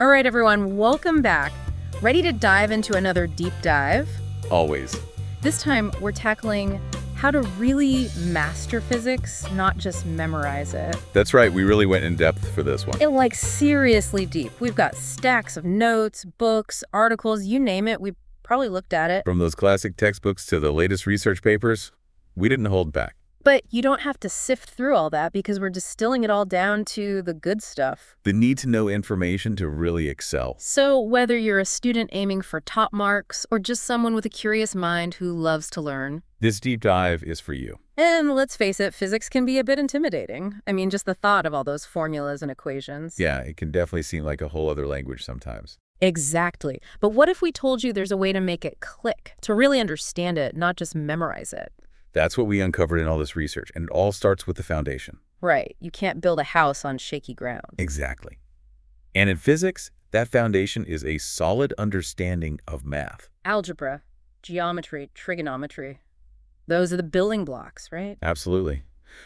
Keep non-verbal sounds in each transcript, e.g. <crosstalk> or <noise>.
All right, everyone, welcome back. Ready to dive into another deep dive? Always. This time, we're tackling how to really master physics, not just memorize it. That's right, we really went in depth for this one. It like seriously deep. We've got stacks of notes, books, articles, you name it. We probably looked at it. From those classic textbooks to the latest research papers, we didn't hold back. But you don't have to sift through all that because we're distilling it all down to the good stuff. The need to know information to really excel. So whether you're a student aiming for top marks or just someone with a curious mind who loves to learn, This deep dive is for you. and let's face it, physics can be a bit intimidating. I mean, just the thought of all those formulas and equations. Yeah, it can definitely seem like a whole other language sometimes. Exactly. But what if we told you there's a way to make it click, to really understand it, not just memorize it? That's what we uncovered in all this research, and it all starts with the foundation. Right. You can't build a house on shaky ground. Exactly. And in physics, that foundation is a solid understanding of math. Algebra, geometry, trigonometry. Those are the building blocks, right? Absolutely.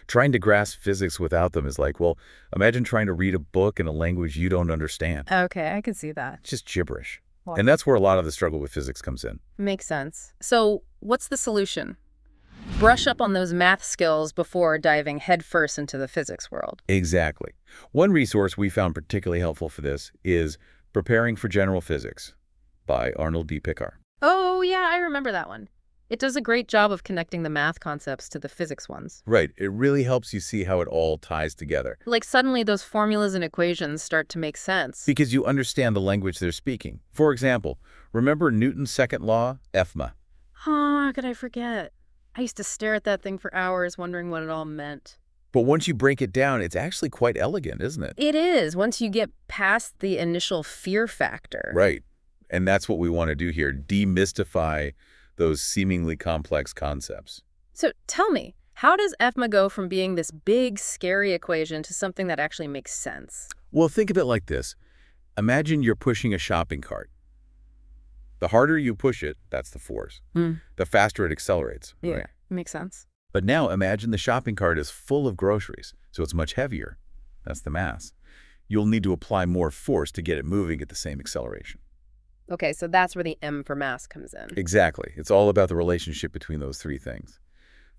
Trying to grasp physics without them is like, well, imagine trying to read a book in a language you don't understand. Okay, I can see that. It's just gibberish. Well- And that's where a lot of the struggle with physics comes in. Makes sense. So, what's the solution? Brush up on those math skills before diving headfirst into the physics world. Exactly. One resource we found particularly helpful for this is Preparing for General Physics by Arnold D. Pickar. Oh, yeah, I remember that one. It does a great job of connecting the math concepts to the physics ones. Right. It really helps you see how it all ties together Like, suddenly those formulas and equations start to make sense. because you understand the language they're speaking. For example, remember Newton's second law, EFMA? Oh, how could I forget? I used to stare at that thing for hours wondering what it all meant. But once you break it down, it's actually quite elegant, isn't it? It is, once you get past the initial fear factor. Right. And that's what we want to do here, demystify those seemingly complex concepts. So tell me, how does EFMA go from being this big, scary equation to something that actually makes sense? Well, think of it like this. Imagine you're pushing a shopping cart. The harder you push it, that's the force, Hmm. the faster it accelerates. right? Makes sense. But now imagine the shopping cart is full of groceries, so it's much heavier. That's the mass. You'll need to apply more force to get it moving at the same acceleration. Okay, so that's where the M for mass comes in. Exactly. It's all about the relationship between those three things.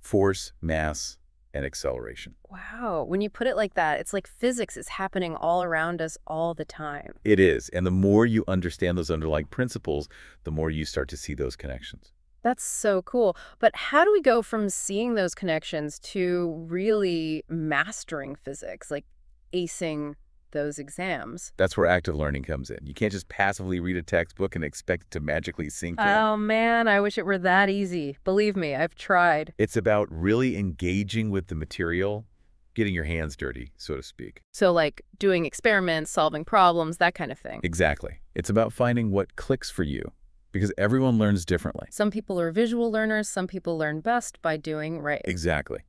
Force, mass, and acceleration. Wow, when you put it like that, it's like physics is happening all around us all the time. It is. And the more you understand those underlying principles, the more you start to see those connections. That's so cool. But how do we go from seeing those connections to really mastering physics, like acing those exams? That's where active learning comes in. You can't just passively read a textbook and expect it to magically sink in. Oh man, I wish it were that easy. Believe me, I've tried. It's about really engaging with the material, getting your hands dirty, so to speak. So like doing experiments, solving problems, that kind of thing. Exactly. It's about finding what clicks for you, because everyone learns differently. Some people are visual learners, some people learn best by doing right. Exactly.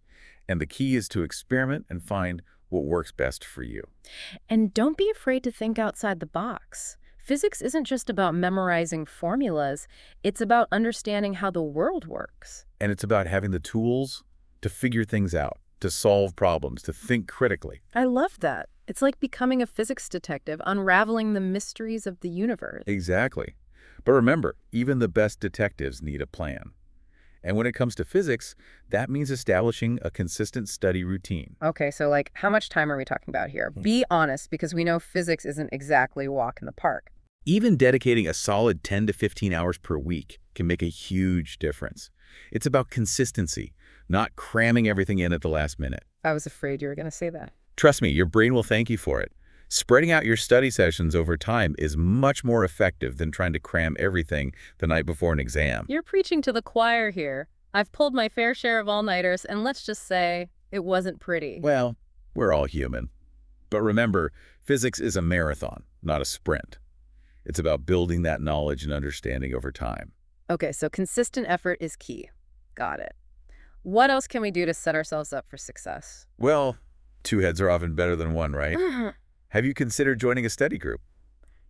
And the key is to experiment and find what works best for you. And don't be afraid to think outside the box. Physics isn't just about memorizing formulas, it's about understanding how the world works. And it's about having the tools to figure things out, to solve problems, to think critically. I love that. It's like becoming a physics detective, unraveling the mysteries of the universe. Exactly. But remember, even the best detectives need a plan. And when it comes to physics, that means establishing a consistent study routine. Okay, so like how much time are we talking about here? Hmm. Be honest, because we know physics isn't exactly a walk in the park. Even dedicating a solid 10 to 15 hours per week can make a huge difference. It's about consistency, not cramming everything in at the last minute. I was afraid you were going to say that. Trust me, your brain will thank you for it. Spreading out your study sessions over time is much more effective than trying to cram everything the night before an exam. You're preaching to the choir here. I've pulled my fair share of all-nighters, and let's just say it wasn't pretty. Well, we're all human. But remember, physics is a marathon, not a sprint. It's about building that knowledge and understanding over time. Okay, so consistent effort is key. Got it. What else can we do to set ourselves up for success? Well, two heads are often better than one, right? <laughs> Have you considered joining a study group?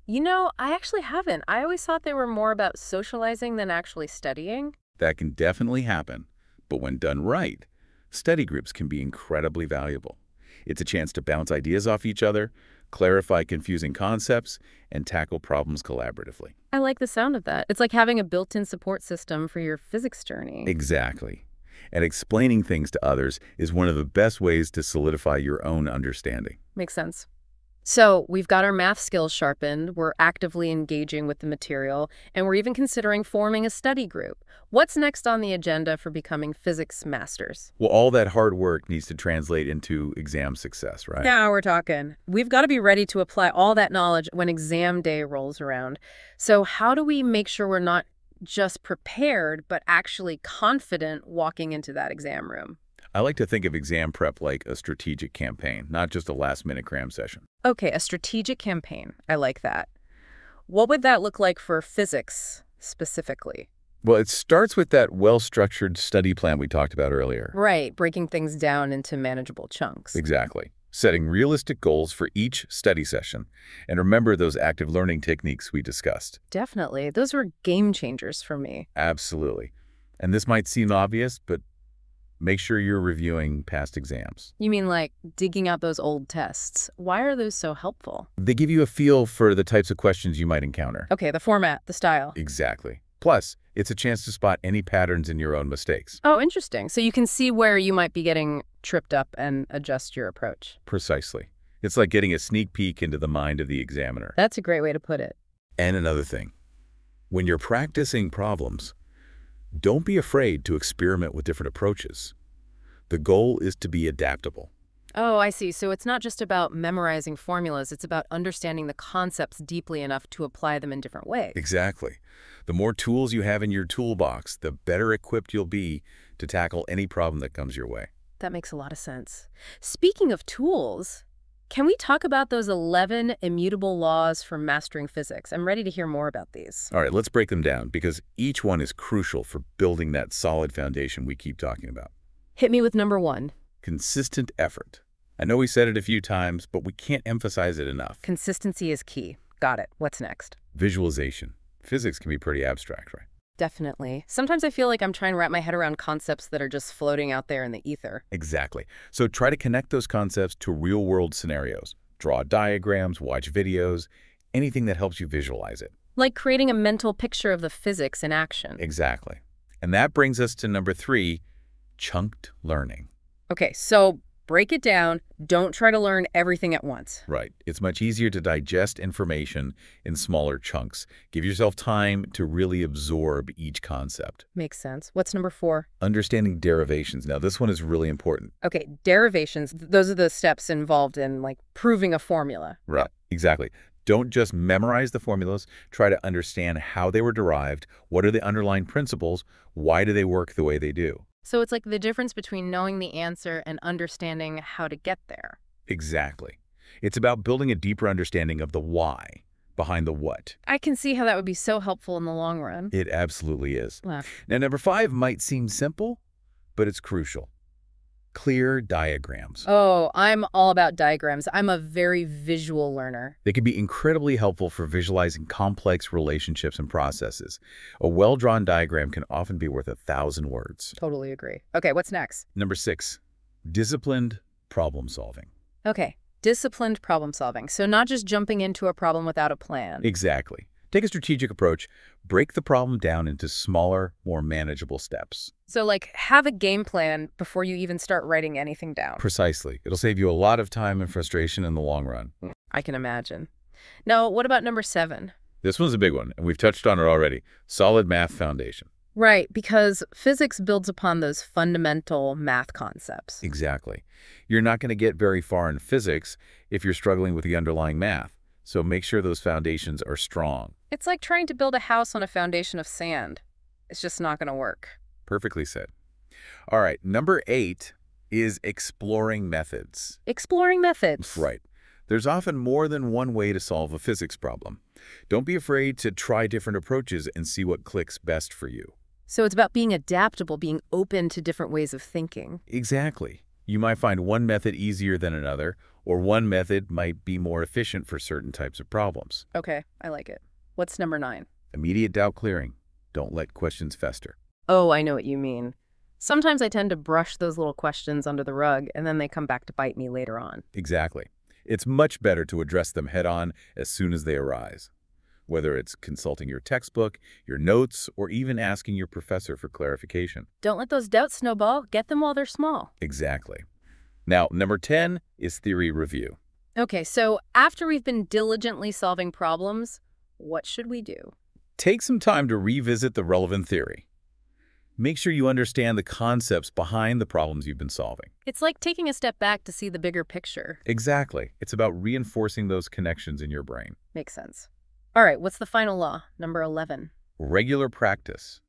You know, I actually haven't. I always thought they were more about socializing than actually studying. That can definitely happen. But when done right, study groups can be incredibly valuable. It's a chance to bounce ideas off each other, clarify confusing concepts, and tackle problems collaboratively. I like the sound of that. It's like having a built-in support system for your physics journey. Exactly. And explaining things to others is one of the best ways to solidify your own understanding. Makes sense. So we've got our math skills sharpened, we're actively engaging with the material, and we're even considering forming a study group. What's next on the agenda for becoming physics masters? Well, all that hard work needs to translate into exam success, right? Now we're talking. We've got to be ready to apply all that knowledge when exam day rolls around. So how do we make sure we're not just prepared, but actually confident walking into that exam room? I like to think of exam prep like a strategic campaign, not just a last-minute cram session. Okay, a strategic campaign. I like that. What would that look like for physics specifically? Well, it starts with that well-structured study plan we talked about earlier. Right, breaking things down into manageable chunks. Exactly. Setting realistic goals for each study session. And remember those active learning techniques we discussed. Definitely. Those were game changers for me. Absolutely. And this might seem obvious, but make sure you're reviewing past exams. You mean like digging out those old tests? Why are those so helpful? They give you a feel for the types of questions you might encounter. Okay, the format, the style. Exactly. Plus, it's a chance to spot any patterns in your own mistakes. Oh, interesting. So you can see where you might be getting tripped up and adjust your approach. Precisely. It's like getting a sneak peek into the mind of the examiner. That's a great way to put it. And another thing, when you're practicing problems, don't be afraid to experiment with different approaches. The goal is to be adaptable. Oh, I see. So it's not just about memorizing formulas. It's about understanding the concepts deeply enough to apply them in different ways. Exactly. The more tools you have in your toolbox, the better equipped you'll be to tackle any problem that comes your way. That makes a lot of sense. Speaking of tools, can we talk about those 11 immutable laws for mastering physics? I'm ready to hear more about these. All right, let's break them down because each one is crucial for building that solid foundation we keep talking about. Hit me with number one. Consistent effort. I know we said it a few times, but we can't emphasize it enough. Consistency is key. Got it. What's next? Visualization. Physics can be pretty abstract, right? Definitely. Sometimes I feel like I'm trying to wrap my head around concepts that are just floating out there in the ether. Exactly. So try to connect those concepts to real-world scenarios. Draw diagrams, watch videos, anything that helps you visualize it. Like creating a mental picture of the physics in action. Exactly. And that brings us to number three, chunked learning. Okay, so break it down. Don't try to learn everything at once. Right. It's much easier to digest information in smaller chunks. Give yourself time to really absorb each concept. Makes sense. What's number four? Understanding derivations. Now, this one is really important. Okay, derivations. th- Those are the steps involved in like proving a formula. Right. Exactly. Don't just memorize the formulas. Try to understand how they were derived. What are the underlying principles? Why do they work the way they do? So it's like the difference between knowing the answer and understanding how to get there. Exactly. It's about building a deeper understanding of the why behind the what. I can see how that would be so helpful in the long run. It absolutely is. Now, number five might seem simple, but it's crucial. Clear diagrams. Oh, I'm all about diagrams. I'm a very visual learner. They can be incredibly helpful for visualizing complex relationships and processes. A well-drawn diagram can often be worth a thousand words. Totally agree. Okay, what's next? Number six, disciplined problem solving. Okay, disciplined problem solving. So not just jumping into a problem without a plan. Exactly. Take a strategic approach. Break the problem down into smaller, more manageable steps. So like have a game plan before you even start writing anything down. Precisely. It'll save you a lot of time and frustration in the long run. I can imagine. Now, what about number seven? This one's a big one, and we've touched on it already. Solid math foundation. Right, because physics builds upon those fundamental math concepts. Exactly. You're not going to get very far in physics if you're struggling with the underlying math. So make sure those foundations are strong. It's like trying to build a house on a foundation of sand. It's just not going to work. Perfectly said. All right, number eight is exploring methods. Exploring methods. Right. There's often more than one way to solve a physics problem. Don't be afraid to try different approaches and see what clicks best for you. So it's about being adaptable, being open to different ways of thinking. Exactly. You might find one method easier than another, or one method might be more efficient for certain types of problems. Okay, I like it. What's number nine? Immediate doubt clearing. Don't let questions fester. Oh, I know what you mean. Sometimes I tend to brush those little questions under the rug, and then they come back to bite me later on. Exactly. It's much better to address them head-on as soon as they arise. Whether it's consulting your textbook, your notes, or even asking your professor for clarification. Don't let those doubts snowball. Get them while they're small. Exactly. Now, number 10 is theory review. Okay, so after we've been diligently solving problems, what should we do? Take some time to revisit the relevant theory. Make sure you understand the concepts behind the problems you've been solving. It's like taking a step back to see the bigger picture. Exactly. It's about reinforcing those connections in your brain. Makes sense. All right, what's the final law, number 11? Regular practice.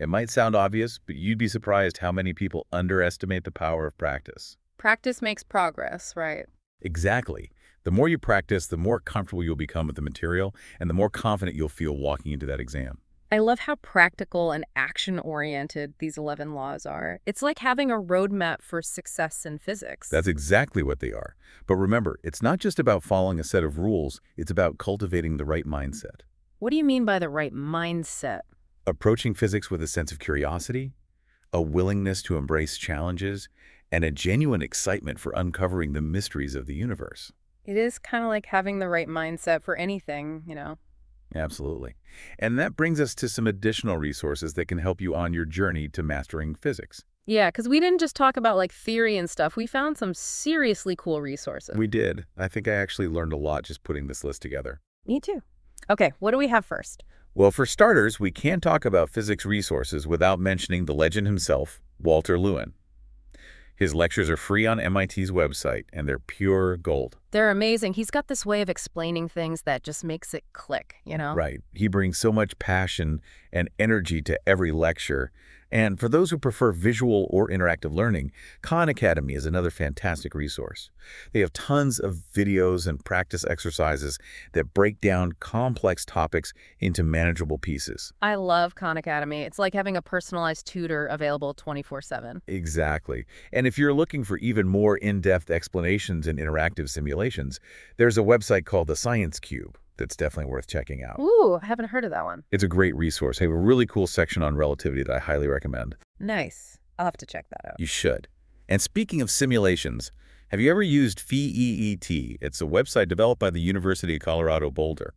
It might sound obvious, but you'd be surprised how many people underestimate the power of practice. Practice makes progress, right? Exactly. The more you practice, the more comfortable you'll become with the material, and the more confident you'll feel walking into that exam. I love how practical and action-oriented these 11 laws are. It's like having a roadmap for success in physics. That's exactly what they are. But remember, it's not just about following a set of rules, it's about cultivating the right mindset. What do you mean by the right mindset? Approaching physics with a sense of curiosity, a willingness to embrace challenges, and a genuine excitement for uncovering the mysteries of the universe. It is kind of like having the right mindset for anything, you know. Absolutely. And that brings us to some additional resources that can help you on your journey to mastering physics. Yeah, because we didn't just talk about like theory and stuff. We found some seriously cool resources. We did. I think I actually learned a lot just putting this list together. Me too. Okay, what do we have first? Well, for starters, we can't talk about physics resources without mentioning the legend himself, Walter Lewin. His lectures are free on MIT's website, and they're pure gold. They're amazing. He's got this way of explaining things that just makes it click, you know? Right. He brings so much passion and energy to every lecture. And for those who prefer visual or interactive learning, Khan Academy is another fantastic resource. They have tons of videos and practice exercises that break down complex topics into manageable pieces. I love Khan Academy. It's like having a personalized tutor available 24-7. Exactly. And if you're looking for even more in-depth explanations and interactive simulations, there's a website called the Science Cube that's definitely worth checking out. Ooh, I haven't heard of that one. It's a great resource. They have a really cool section on relativity that I highly recommend. Nice. I'll have to check that out. You should. And speaking of simulations, have you ever used PhET? It's a website developed by the University of Colorado Boulder,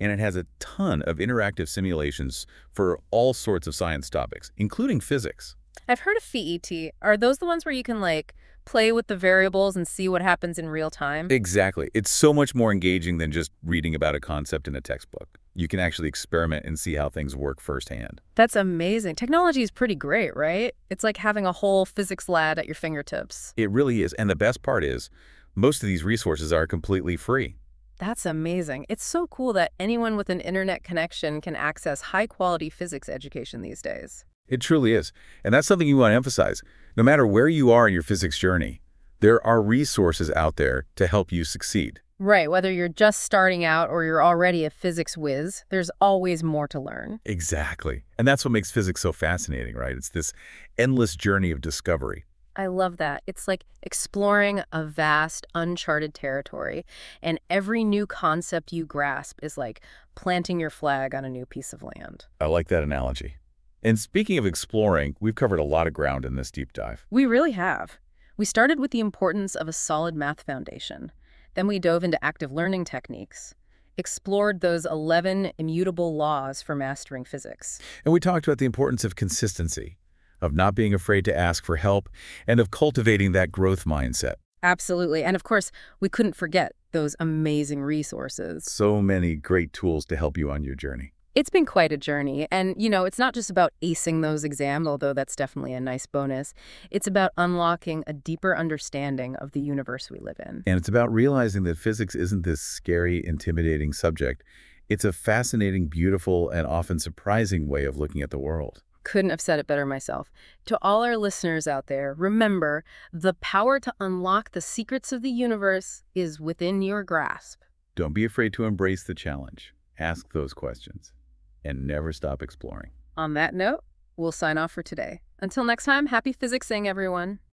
and it has a ton of interactive simulations for all sorts of science topics, including physics. I've heard of PhET. Are those the ones where you can like play with the variables and see what happens in real time? Exactly. It's so much more engaging than just reading about a concept in a textbook. You can actually experiment and see how things work firsthand. That's amazing. Technology is pretty great, right? It's like having a whole physics lab at your fingertips. It really is. And the best part is, most of these resources are completely free. That's amazing. It's so cool that anyone with an internet connection can access high-quality physics education these days. It truly is. And that's something you want to emphasize. No matter where you are in your physics journey, there are resources out there to help you succeed. Right. Whether you're just starting out or you're already a physics whiz, there's always more to learn. Exactly. And that's what makes physics so fascinating, right? It's this endless journey of discovery. I love that. It's like exploring a vast, uncharted territory, and every new concept you grasp is like planting your flag on a new piece of land. I like that analogy. And speaking of exploring, we've covered a lot of ground in this deep dive. We really have. We started with the importance of a solid math foundation. Then we dove into active learning techniques, explored those 11 immutable laws for mastering physics. And we talked about the importance of consistency, of not being afraid to ask for help, and of cultivating that growth mindset. Absolutely. And of course, we couldn't forget those amazing resources. So many great tools to help you on your journey. It's been quite a journey. And, you know, it's not just about acing those exams, although that's definitely a nice bonus. It's about unlocking a deeper understanding of the universe we live in. And it's about realizing that physics isn't this scary, intimidating subject. It's a fascinating, beautiful, and often surprising way of looking at the world. Couldn't have said it better myself. To all our listeners out there, remember, the power to unlock the secrets of the universe is within your grasp. Don't be afraid to embrace the challenge. Ask those questions and never stop exploring. On that note, we'll sign off for today. Until next time, happy physicsing, everyone.